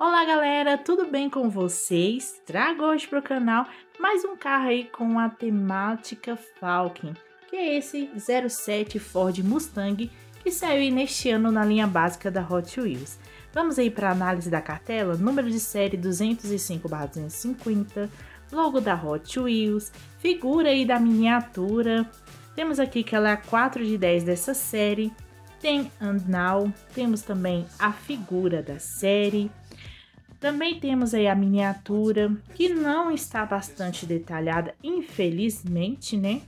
Olá galera, tudo bem com vocês? Trago hoje para o canal mais um carro aí com a temática Falcon, que é esse 07 Ford Mustang que saiu neste ano na linha básica da Hot Wheels. Vamos aí para a análise da cartela, número de série 205/250, logo da Hot Wheels, figura aí da miniatura. Temos aqui que ela é a 4 de 10 dessa série, tem And Now, temos também a figura da série, também temos aí a miniatura, que não está bastante detalhada, infelizmente, né?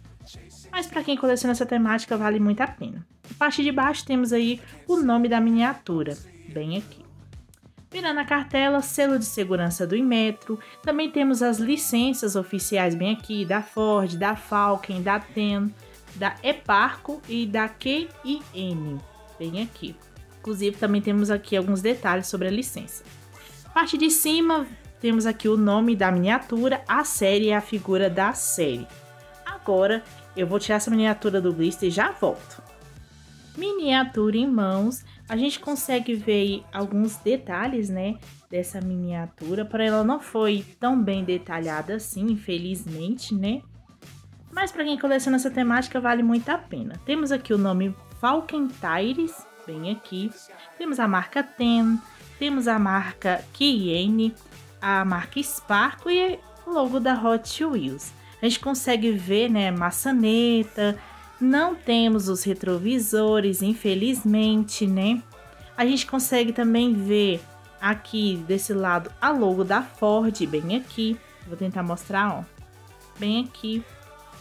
Mas para quem coleciona essa temática vale muito a pena. Na parte de baixo temos aí o nome da miniatura, bem aqui. Virando a cartela, selo de segurança do Inmetro. Também temos as licenças oficiais bem aqui, da Ford, da Falcon, da TEN, da Eparco e da QIN, bem aqui. Inclusive também temos aqui alguns detalhes sobre a licença. Parte de cima, temos aqui o nome da miniatura, a série e a figura da série. Agora, eu vou tirar essa miniatura do blister e já volto. Miniatura em mãos, a gente consegue ver alguns detalhes, né, dessa miniatura, porém ela não foi tão bem detalhada assim, infelizmente, né? Mas para quem coleciona essa temática vale muito a pena. Temos aqui o nome Falcon Tires, bem aqui. Temos a marca TEN, temos a marca Kiene, a marca Sparco e o logo da Hot Wheels. A gente consegue ver, né, maçaneta, não temos os retrovisores, infelizmente, né? A gente consegue também ver aqui desse lado a logo da Ford, bem aqui. Vou tentar mostrar, ó. Bem aqui.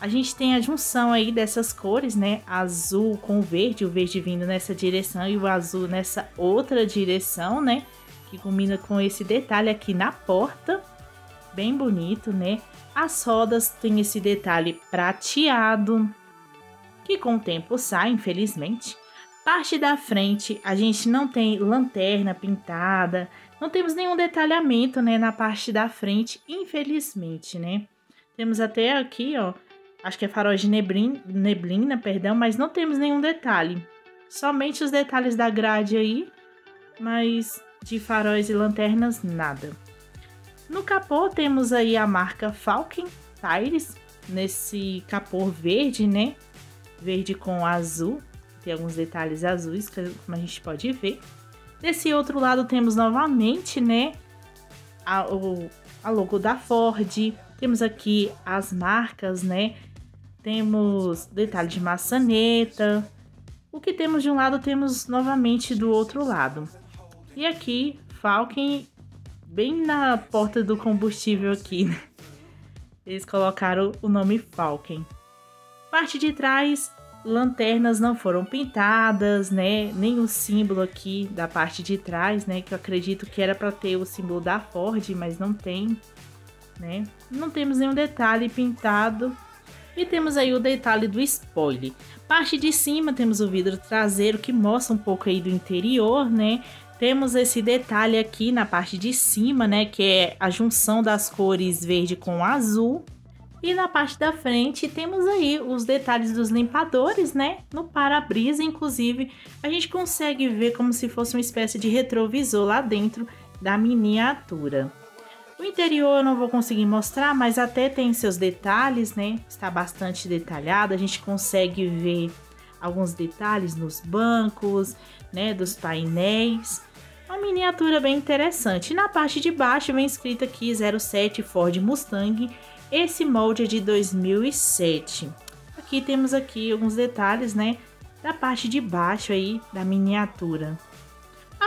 A gente tem a junção aí dessas cores, né? Azul com verde, o verde vindo nessa direção e o azul nessa outra direção, né? Que combina com esse detalhe aqui na porta. Bem bonito, né? As rodas têm esse detalhe prateado, que com o tempo sai, infelizmente. Parte da frente, a gente não tem lanterna pintada, não temos nenhum detalhamento, né, na parte da frente, infelizmente, né? Temos até aqui, ó, Acho que é farol de neblina, neblina, perdão, mas não temos nenhum detalhe. Somente os detalhes da grade aí, mas de faróis e lanternas nada. No capô temos aí a marca Falcon Tires, nesse capô verde, né? Verde com azul, tem alguns detalhes azuis, como a gente pode ver. Desse outro lado temos novamente, né? A, o, a logo da Ford. Temos aqui as marcas, né? Temos detalhe de maçaneta. O que temos de um lado, temos novamente do outro lado. E aqui, Falcon, bem na porta do combustível aqui, né? Eles colocaram o nome Falcon. Parte de trás, lanternas não foram pintadas, né? Nem o símbolo aqui da parte de trás, né? Que eu acredito que era para ter o símbolo da Ford, mas não tem, né? Não temos nenhum detalhe pintado e temos aí o detalhe do spoiler. Parte de cima temos o vidro traseiro que mostra um pouco aí do interior, né? Temos esse detalhe aqui na parte de cima, né? Que é a junção das cores verde com azul. E na parte da frente temos aí os detalhes dos limpadores, né? No para-brisa, inclusive, a gente consegue ver como se fosse uma espécie de retrovisor lá dentro da miniatura. O interior eu não vou conseguir mostrar, mas até tem seus detalhes, né? Está bastante detalhado, a gente consegue ver alguns detalhes nos bancos, né, dos painéis. Uma miniatura bem interessante. na parte de baixo vem escrito aqui 07 Ford Mustang. Esse molde é de 2007. Aqui temos aqui alguns detalhes, né, da parte de baixo aí da miniatura.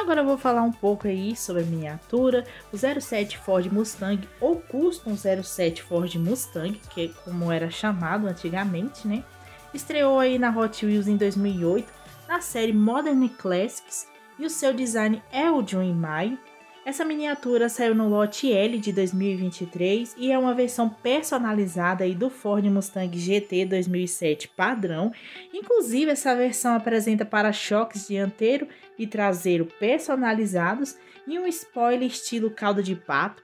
Agora eu vou falar um pouco aí sobre a miniatura, o 07 Ford Mustang ou Custom 07 Ford Mustang, que é como era chamado antigamente, né? Estreou aí na Hot Wheels em 2008, na série Modern Classics, e o seu design é o de um maio. Essa miniatura saiu no lote L de 2023 e é uma versão personalizada do Ford Mustang GT 2007 padrão. Inclusive, essa versão apresenta para-choques dianteiro e traseiro personalizados e um spoiler estilo caldo de pato.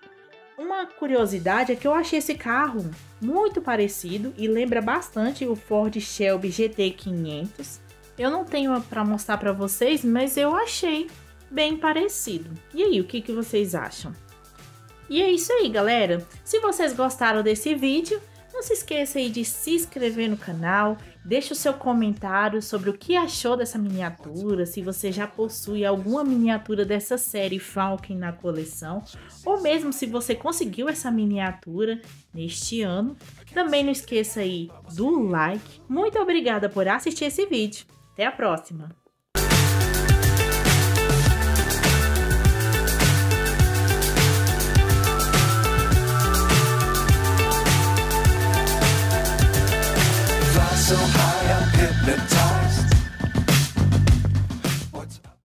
Uma curiosidade é que eu achei esse carro muito parecido e lembra bastante o Ford Shelby GT 500. Eu não tenho para mostrar para vocês, mas eu achei bem parecido. E aí, o que, que vocês acham? E é isso aí, galera. Se vocês gostaram desse vídeo, não se esqueça aí de se inscrever no canal, deixe o seu comentário sobre o que achou dessa miniatura, se você já possui alguma miniatura dessa série Falcon na coleção, ou mesmo se você conseguiu essa miniatura neste ano. Também não esqueça aí do like. Muito obrigada por assistir esse vídeo. Até a próxima!